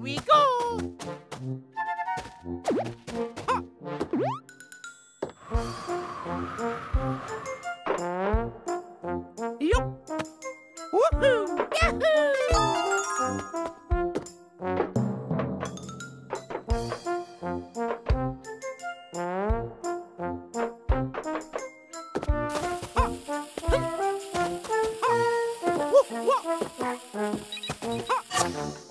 We go. Yahoo!